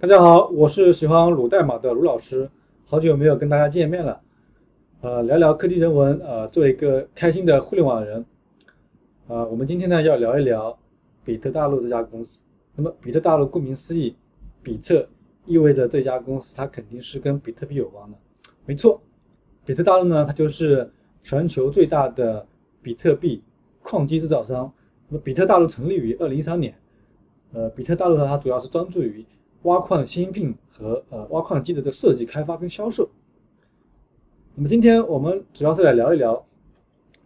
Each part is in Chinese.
大家好，我是喜欢鲁代码的鲁老师，好久没有跟大家见面了，呃，聊聊科技人文，呃，做一个开心的互联网人，呃，我们今天呢要聊一聊比特大陆这家公司。那么，比特大陆顾名思义，比特意味着这家公司它肯定是跟比特币有关的，没错，比特大陆呢它就是全球最大的比特币矿机制造商。那么，比特大陆成立于二零一三年，呃，比特大陆呢它主要是专注于挖矿芯片和呃挖矿机的这个设计、开发跟销售。那么今天我们主要是来聊一聊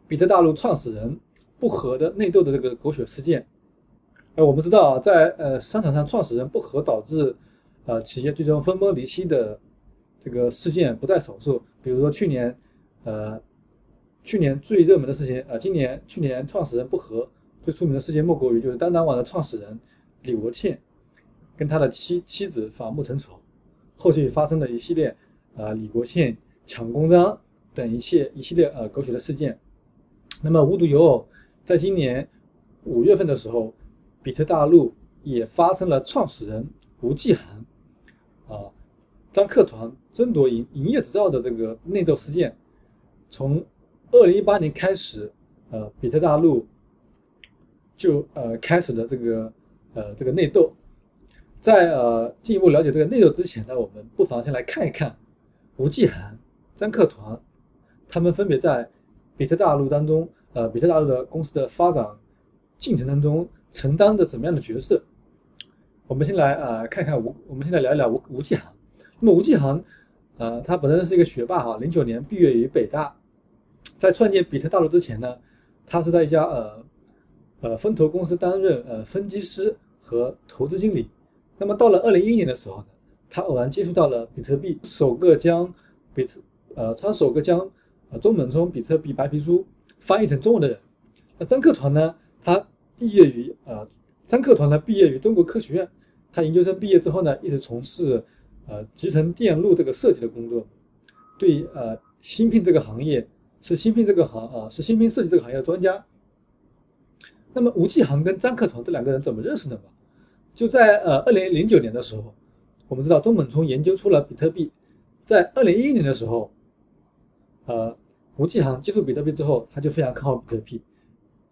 比特大陆创始人不和的内斗的这个狗血事件。呃，我们知道啊，在呃商场上创始人不和导致呃企业最终分崩离析的这个事件不在少数。比如说去年，呃去年最热门的事情，呃今年去年创始人不和最出名的事件莫过于就是当当网的创始人李国庆。跟他的妻妻子反目成仇，后续发生了一系列呃李国庆抢公章等一系一系列呃狗血的事件。那么无独有偶，在今年五月份的时候，比特大陆也发生了创始人吴继涵啊张克团争夺营营业执照的这个内斗事件。从二零一八年开始，呃比特大陆就呃开始了这个呃这个内斗。在呃进一步了解这个内斗之前呢，我们不妨先来看一看吴继涵、张克团他们分别在比特大陆当中，呃，比特大陆的公司的发展进程当中承担着什么样的角色。我们先来呃看看吴，我们先来聊一聊吴吴继涵。那么吴继涵，呃，他本身是一个学霸哈，零九年毕业于北大，在创建比特大陆之前呢，他是在一家呃呃风投公司担任呃分析师和投资经理。那么到了二零一一年的时候呢，他偶然接触到了比特币，首个将比特呃，他首个将呃中本聪比特币白皮书翻译成中文的人。那张克团呢，他毕业于呃，张克团呢毕业于中国科学院，他研究生毕业之后呢，一直从事呃集成电路这个设计的工作，对呃芯片这个行业是芯片这个行啊是芯片设计这个行业的专家。那么吴继航跟张克团这两个人怎么认识的呢？就在呃二零零九年的时候，我们知道中本聪研究出了比特币，在二零一一年的时候，呃，吴继航接触比特币之后，他就非常看好比特币，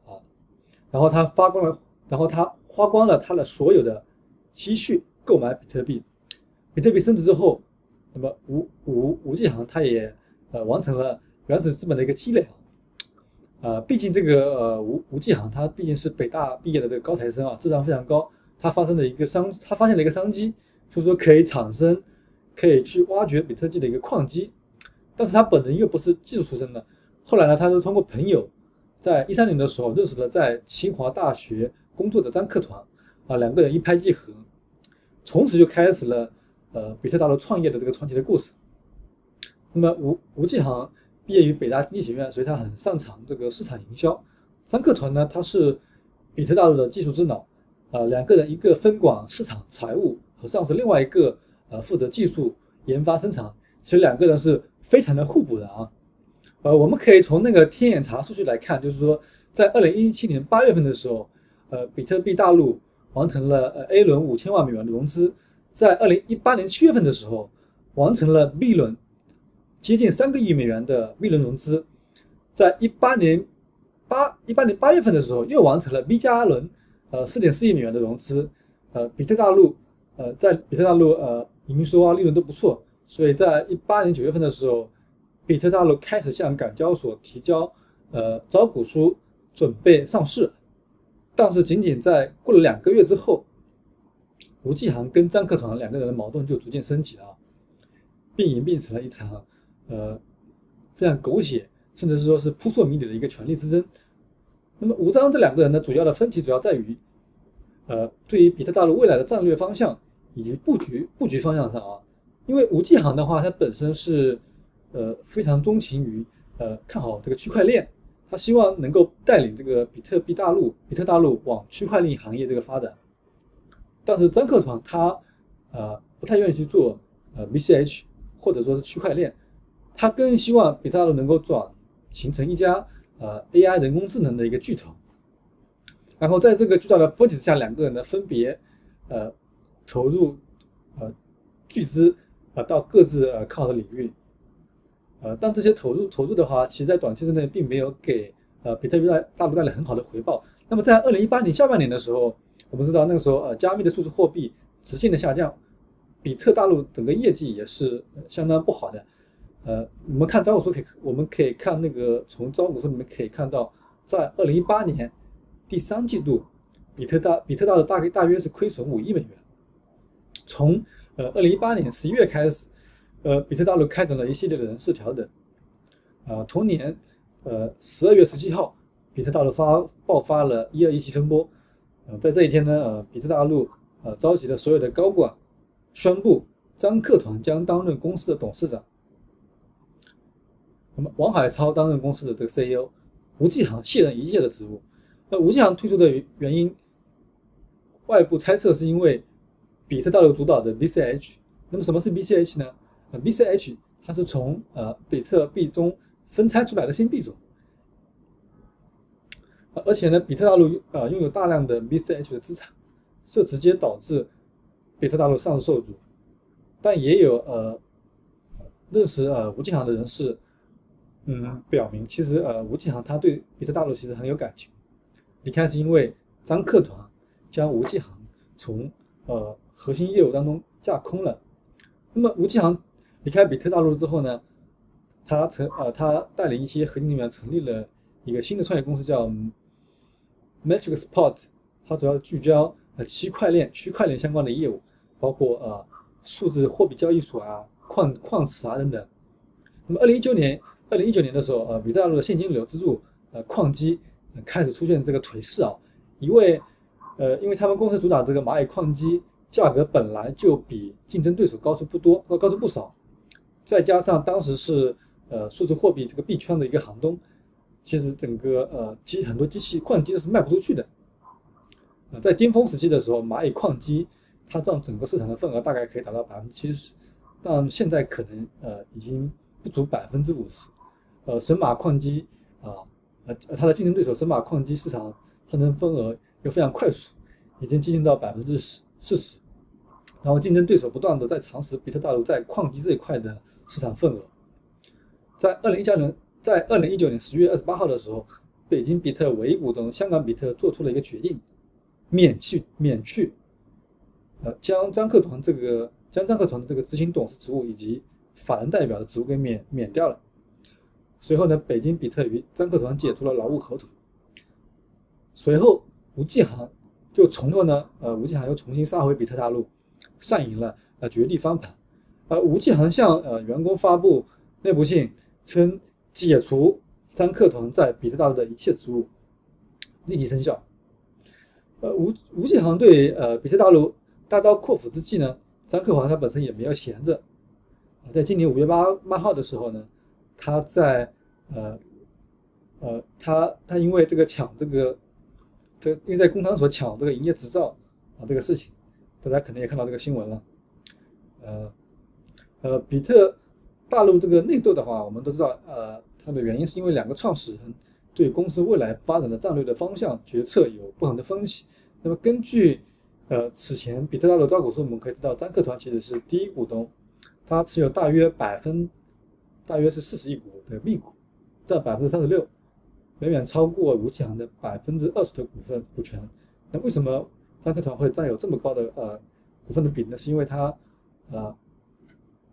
啊，然后他发光了，然后他花光了他的所有的积蓄购买比特币，比特币升值之后，那么吴吴吴继航他也呃完成了原始资本的一个积累啊，呃，毕竟这个呃吴吴继航他毕竟是北大毕业的这个高材生啊，智商非常高。他发生了一个商，他发现了一个商机，就是说可以产生，可以去挖掘比特币的一个矿机，但是他本人又不是技术出身的。后来呢，他是通过朋友，在一三年的时候认识了在清华大学工作的张克团，啊，两个人一拍即合，从此就开始了呃比特大陆创业的这个传奇的故事。那么吴吴继航毕业于北大经济学院，所以他很擅长这个市场营销。张克团呢，他是比特大陆的技术之脑。呃，两个人，一个分管市场、财务和上市，另外一个呃负责技术研发、生产。其实两个人是非常的互补的啊。呃，我们可以从那个天眼查数据来看，就是说，在二零一七年八月份的时候，呃，比特币大陆完成了呃 A 轮五千万美元的融资，在二零一八年七月份的时候，完成了 B 轮接近三个亿美元的 B 轮融资，在一八年八一八年八月份的时候，又完成了 B 加轮。呃，四点四亿美元的融资，呃，比特大陆，呃，在比特大陆，呃，营收啊，利润都不错，所以在一八年九月份的时候，比特大陆开始向港交所提交，呃，招股书，准备上市，但是仅仅在过了两个月之后，吴继航跟张克团两个人的矛盾就逐渐升级了，并演变成了一场，呃，非常狗血，甚至是说是扑朔迷离的一个权力之争。那么吴章这两个人呢，主要的分歧主要在于，呃，对于比特大陆未来的战略方向以及布局布局方向上啊，因为吴继航的话，他本身是，呃，非常钟情于，呃，看好这个区块链，他希望能够带领这个比特币大陆比特大陆往区块链行业这个发展，但是张克团他，呃，不太愿意去做呃 VCH 或者说是区块链，他更希望比特大陆能够转形成一家。呃，AI 人工智能的一个巨头，然后在这个巨大的分歧之下，两个人呢分别，呃，投入呃巨资啊到各自呃看好的领域，呃，但这些投入投入的话，其实在短期之内并没有给呃比特币大大陆带来很好的回报。那么在二零一八年下半年的时候，我们知道那个时候呃加密的数字货币直线的下降，比特大陆整个业绩也是相当不好的。呃，我们看招股书可以，我们可以看那个从招股书里面可以看到，在二零一八年第三季度，比特大比特大陆大概大约是亏损五亿美元。从呃二零一八年十一月开始，呃比特大陆开展了一系列的人事调整。啊，同年呃十二月十七号，比特大陆发爆发了一二一七风波。呃，在这一天呢，呃比特大陆呃召集了所有的高管，宣布张克团将担任公司的董事长。那么，王海超担任公司的这个 CEO，吴继航卸任一切的职务。那吴继航退出的原因，外部猜测是因为比特大陆主导的 BCH。那么，什么是 BCH 呢？呃，BCH 它是从呃比特币中分拆出来的新币种。而且呢，比特大陆呃拥有大量的 BCH 的资产，这直接导致比特大陆上市受阻。但也有呃认识呃吴继航的人士。嗯，表明其实呃，吴继航他对比特大陆其实很有感情。离开是因为张克团将吴继航从呃核心业务当中架空了。那么吴继航离开比特大陆之后呢，他成呃他带领一些核心人员成立了一个新的创业公司叫 Matrix Port，它主要聚焦呃区块链区块链相关的业务，包括呃数字货币交易所啊、矿矿池啊等等。那么二零一九年。二零一九年的时候，呃，比特大陆的现金流支柱，呃，矿机开始出现这个颓势啊。因为，呃，因为他们公司主打这个蚂蚁矿机价格本来就比竞争对手高出不多，呃，高出不少。再加上当时是呃数字货币这个币圈的一个寒冬，其实整个呃机很多机器矿机都是卖不出去的。呃，在巅峰时期的时候，蚂蚁矿机它占整个市场的份额大概可以达到百分之七十，但现在可能呃已经不足百分之五十。呃，神马矿机啊，呃，它的竞争对手神马矿机市场产生份额又非常快速，已经接近到百分之十四十，然后竞争对手不断的在蚕食比特大陆在矿机这一块的市场份额。在二零一九年，在二零一九年十月二十八号的时候，北京比特唯一股东香港比特做出了一个决定，免去免去，呃，将张克团这个将张克团的这个执行董事职务以及法人代表的职务给免免掉了。随后呢，北京比特与张克团解除了劳务合同。随后，吴继航就从头呢，呃，吴继航又重新杀回比特大陆，上演了呃绝地翻盘。而吴继航向呃员工发布内部信，称解除张克团在比特大陆的一切职务，立即生效。呃，吴吴继航对呃比特大陆大刀阔斧之际呢，张克团他本身也没有闲着，在今年五月八八号的时候呢。他在，呃，呃，他他因为这个抢这个，这因为在工厂所抢这个营业执照啊，这个事情，大家可能也看到这个新闻了，呃，呃，比特大陆这个内斗的话，我们都知道，呃，它的原因是因为两个创始人对公司未来发展的战略的方向决策有不同的分歧。那么根据，呃，此前比特大陆招股书，我们可以知道，张克团其实是第一股东，他持有大约百分。大约是四十亿股的密股，占百分之三十六，远远超过吴启航的百分之二十的股份股权。那为什么张克团会占有这么高的呃股份的比例呢？是因为他呃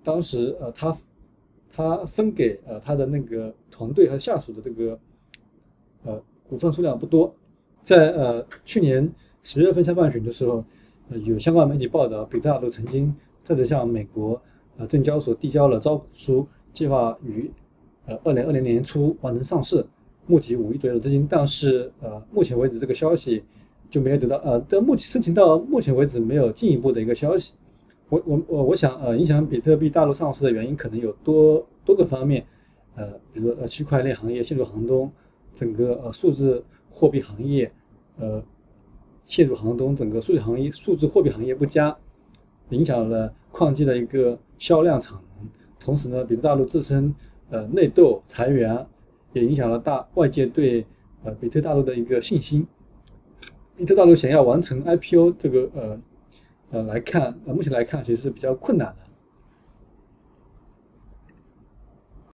当时呃他他分给呃他的那个团队和下属的这个呃股份数量不多。在呃去年十月份下半旬的时候，呃有相关媒体报道，比特大陆曾经再次向美国呃证交所递交了招股书。计划于呃二零二零年初完成上市，募集五亿左右的资金，但是呃目前为止这个消息就没有得到呃，到目前申请到目前为止没有进一步的一个消息。我我我我想呃影响比特币大陆上市的原因可能有多多个方面，呃比如说呃区块链行业陷入寒冬，整个呃数字货币行业呃陷入寒冬，整个数字行业数字货币行业不佳，影响了矿机的一个销量产能。同时呢，比特大陆自身呃内斗裁员，也影响了大外界对呃比特大陆的一个信心。比特大陆想要完成 IPO 这个呃呃来看，呃目前来看其实是比较困难的。